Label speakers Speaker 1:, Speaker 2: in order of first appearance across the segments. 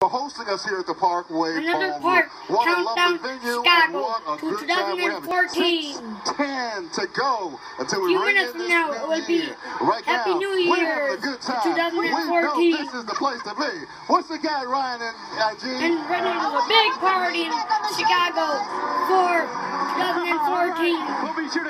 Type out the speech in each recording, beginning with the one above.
Speaker 1: for hosting us here at the Parkway.
Speaker 2: Another
Speaker 1: Palm
Speaker 2: park.
Speaker 1: What a
Speaker 2: countdown
Speaker 1: lovely venue,
Speaker 2: Chicago
Speaker 1: what a
Speaker 2: to
Speaker 1: good time we're having.
Speaker 2: 2014.
Speaker 1: 10 to go until we ring in this
Speaker 2: now,
Speaker 1: new
Speaker 2: will be
Speaker 1: year. Right
Speaker 2: Happy
Speaker 1: now,
Speaker 2: New
Speaker 1: we're having a good time. We know this is the place to be. What's the guy, Ryan and Gene?
Speaker 2: And right now there's a big party in Chicago for 2014.
Speaker 3: We'll be sure to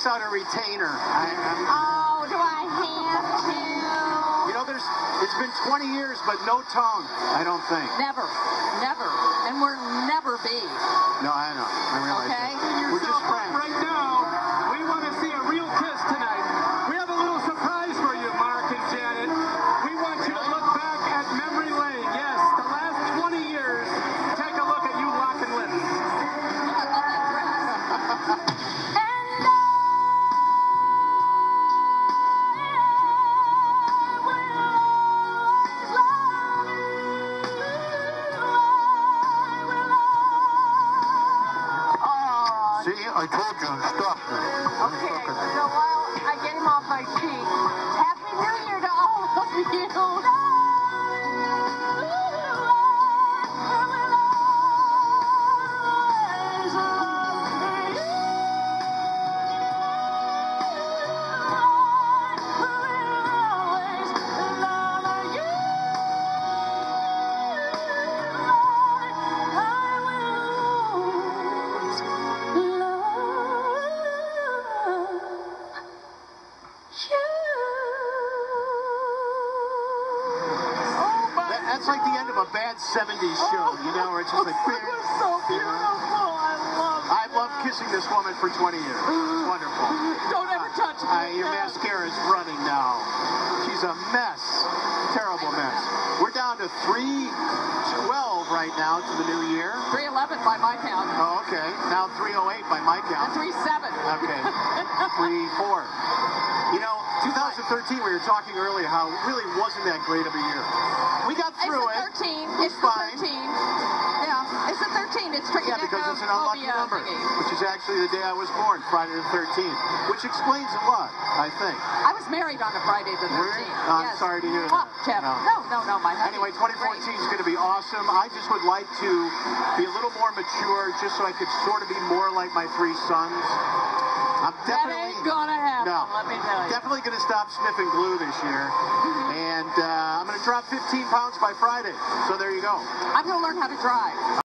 Speaker 4: if she out a retainer. I, I'm,
Speaker 5: Oh, do I have to?
Speaker 4: you know, there's. It's been 20 years, but no tongue. I don't think.
Speaker 6: Never, never, and we'll never be.
Speaker 4: No, I know.
Speaker 3: See,
Speaker 4: I told you. Stop.
Speaker 6: Okay, so while I get him off my feet, Happy New Year to all of you.
Speaker 4: That's like the end of a bad 70s show, you know, where it's just like.
Speaker 6: so beautiful. I love
Speaker 4: I love kissing this woman for 20 years. It's wonderful.
Speaker 6: Don't ever touch me.
Speaker 4: Uh, your mascara is running now. She's a mess. Terrible mess. We're down to 312 right now to the new year.
Speaker 6: 311 by my count.
Speaker 4: Oh, okay. Now 308 by my
Speaker 6: And
Speaker 4: count.
Speaker 6: 37.
Speaker 4: Okay. Three, four. You know, 2013, we were talking earlier how it really wasn't that great of a year. We got
Speaker 6: It's
Speaker 4: through
Speaker 6: the
Speaker 4: it.
Speaker 6: 13.
Speaker 4: It was
Speaker 6: It's the
Speaker 4: fine.
Speaker 6: 13. Yeah, it's the 13. It's
Speaker 4: Yeah, because it's an unlucky number,
Speaker 6: thingy.
Speaker 4: which is actually the day I was born, Friday the 13th, which explains a lot, I think.
Speaker 6: I was married on a Friday the 13th.
Speaker 4: Were you? I'm sorry to hear
Speaker 6: Mwah,
Speaker 4: that.
Speaker 6: Jeff.
Speaker 4: No.
Speaker 6: No, no, no, my.
Speaker 4: Anyway, 2014 is going to be awesome. I just would like to be a little more mature just so I could sort of be more like my three sons. I'm
Speaker 6: That
Speaker 4: definitely
Speaker 6: ain't gonna happen,
Speaker 4: no,
Speaker 6: let me tell you.
Speaker 4: definitely going to stop sniffing glue this year, and uh, I'm going to drop 15 pounds by Friday. So there you go.
Speaker 6: I'm going to learn how to drive.